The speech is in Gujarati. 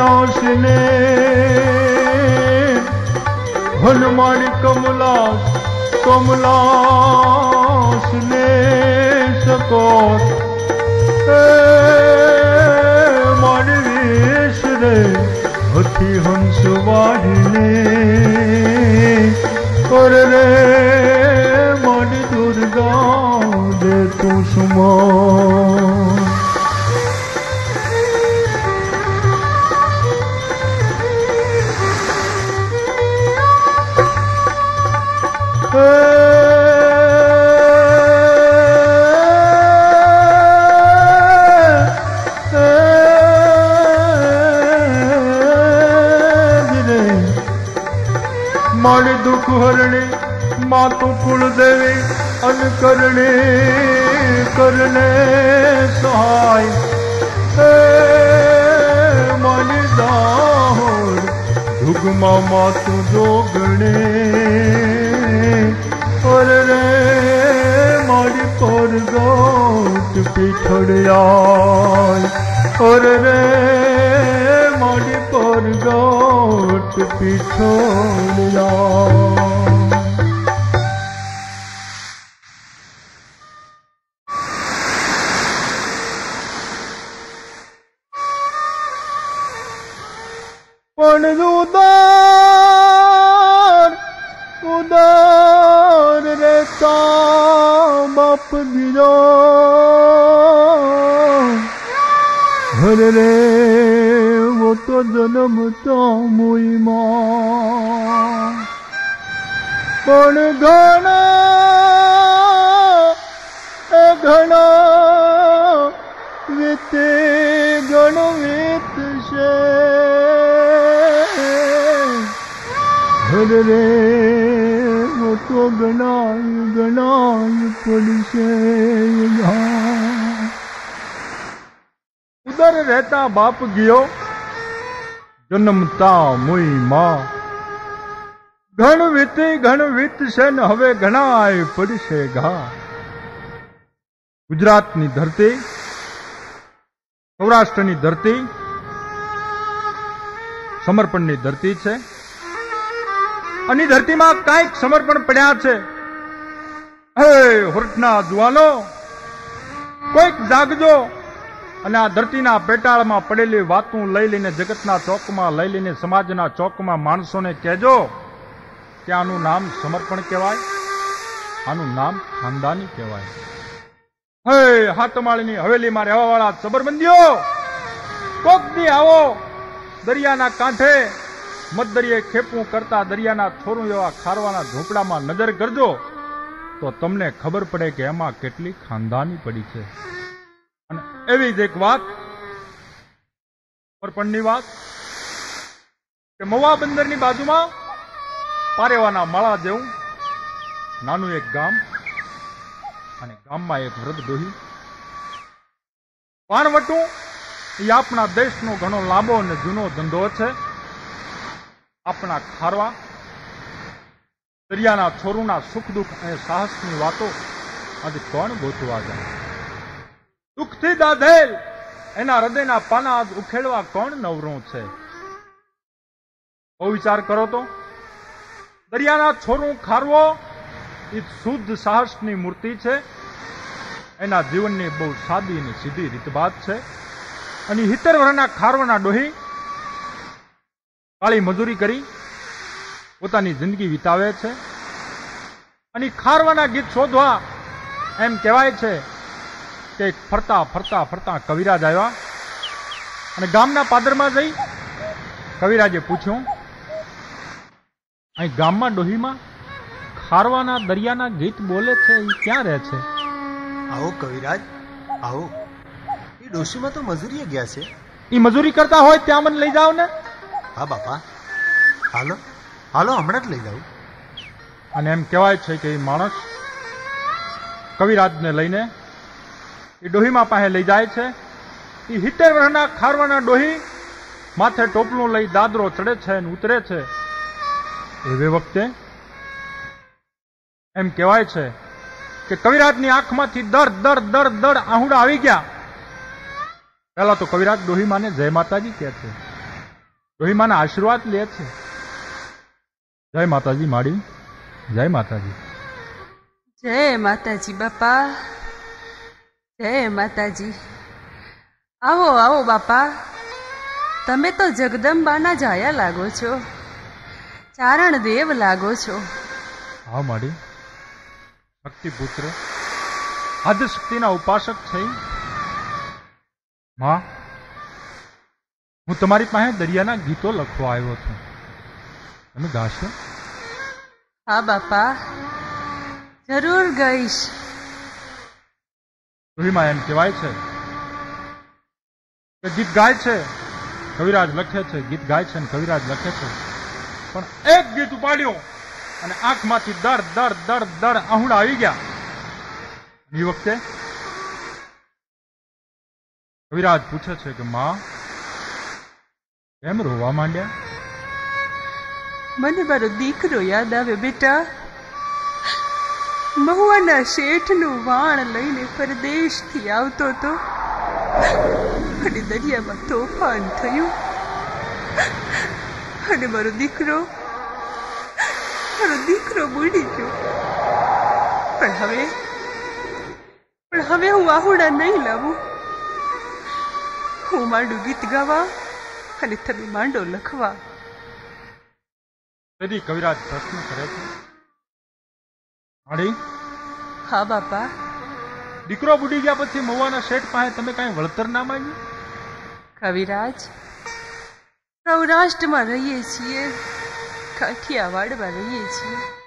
દોષને હનુમાન કમલાસ કમલાસને સકો મારી દુઃખ હરણી માતું કુળ દેવી, અનકરણે કરને સહાય. મારી દાહોર ધુગમાં માતું જોગણે. અર રે મારી પર ગોટ પીઠડ્યા અર રે મારી रुदाे त बप हर रे રે વો તો જન્મ તો મુઈમાં. પણ ઘણા એ ઘણા વીતે છે હર રે વો તો ગણાય ગણાય પડશે ઉદર રહેતા બાપ ગયો. જન્મતા મુઈ માં ઘણ વીતે ઘણ વીતશે ને હવે ઘણાય પડશે ઘા. ગુજરાતની ધરતી, સૌરાષ્ટ્રની ધરતી, સમર્પણની ધરતી છે. અને ધરતીમાં કાંઈક સમર્પણ પડ્યા છે. હે હુરઠના જુવાનો કોઈક જાગજો. અને આ ધરતીના પેટાળમાં પડેલી વાતું લઈ લઈને જગતના ચોકમાં લઈ લઈને સમાજના ચોકમાં માણસોને કહેજો કે આનું નામ સમર્પણ કહેવાય, આનું નામ ખાનદાની કહેવાય. હે, હાથમાળીની હવેલીમાં રહેવાવાળા સબરબંધીઓ કોક દી આવો દરિયાના કાંઠે મધદરિયે ખેપવું કરતા દરિયાના થોરું એવા ખારવાના ઝૂંપડામાં નજર કરજો, તો તમને ખબર પડે કે એમાં કેટલી ખાનદાની પડી છે. એવી જ એક વાત. સમર્પણની વાત. કે મવા બંદરની બાજુમાં પારેવાના માળા જેવું નાનું એક ગામ અને ગામમાં એક વૃદ્ધ ડોહી પાણવટું એ આપણા દેશનો ઘણો લાંબો અને જૂનો ધંધો છે. આપણા ખારવા, દરિયાના છોરુના સુખ દુઃખ અને સાહસની વાતો આજે કોણ ગોતવા જાય? દુઃખથી દાધેલ એના હૃદયના પાના ઉખેડવા કોણ નવરું છે? બહુ વિચાર કરો તો. દરિયાના છોરું ખારવો, એ શુદ્ધ સાહસની મૂર્તિ છે. એના જીવનની બહુ સાદી અને સીધી રીતભાત છે. અને હિતર વર્ષના ખારવાના ડોહી કાળી મજૂરી કરી પોતાની જિંદગી વિતાવે છે. અને ખારવાના ગીત શોધવા એમ કહેવાય છે કે ફરતા ફરતા ફરતા કવિરાજ આવ્યા. અને ગામના પાદરમાં જઈ કવિરાજે પૂછ્યું અહીં ગામમાં ડોહીમાં ખારવાના દરિયાના ગીત બોલે છે એ ક્યાં રહે છે? આવો કવિરાજ આવો. એ ડોશીમાં તો મજૂરીએ ગયા છે. એ મજૂરી કરતા હોય ત્યાં મને લઈ જાઓ ને. હા બાપા. હાલો હાલો હમણાં જ લઈ જાઉં. અને એમ કહેવાય છે કે એ માણસ કવિરાજને લઈને એ ડોહીમાં પાસે લઈ જાય છે. એ હિતેર વર્ષના ખારવાના ડોહી માથે ટોપલું લઈ દાદરો ચડે છે અને ઉતરે છે. એવે વખતે એમ કહેવાય છે કે કવિરાજની આંખમાંથી દર દર દર દર આહુડા આવી ગયા. પહેલા તો કવિરાજ ડોહીમાને જય માતાજી કહે છે. ડોહીમાના આશીર્વાદ લે છે. જય માતાજી માડી, જય માતાજી. જય માતાજી બાપા. જય માતાજી. આવો આવો બાપા. તમે તો જગદંબાના જાયા લાગો છો. ચારણ દેવ લાગો છો. હા માડી. શક્તિપુત્ર. આદ્યશક્તિના ઉપાસક છે માં હું તમારી પાસે દરિયાના ગીતો લખવા આવ્યો છું. તમે ગાશો? હા બાપા. જરૂર ગઈશ. રૂહીમાં એમ કહેવાય છે કે ગીત ગાય છે, કવિરાજ લખે છે, ગીત ગાય છે અને કવિરાજ લખે છે. પણ એક ગીત ઉપાડ્યો અને આંખમાંથી દર દર દર દર આહુડા આવી ગયા. એ વખતે કવિરાજ પૂછે છે કે, માં, કેમ રોવા માંડ્યા? મને મારો દીકરો યાદ આવે બેટા. મહુવાના શેઠનું વાણ લઈને પરદેશથી આવતો હતો અને દરિયામાં તોફાન થયું. અને મારો દીકરો મારો દીકરો બુડી ગયો. પણ હવે પણ હવે હું આહુડા નહીં લાવું. હું માંડું ગીત ગાવા અને તમે માંડો લખવા. કવિરાજ પ્રશ્ન કરે છે. માડી હા બાપા. દીકરો બુડી ગયા પછી મવાના શેઠ પાસે તમે કાંઈ વળતર ના માંગ્યું કવિરાજ સૌરાષ્ટ્રમાં રહીએ છીએ. કાઠિયાવાડમાં રહીએ છીએ.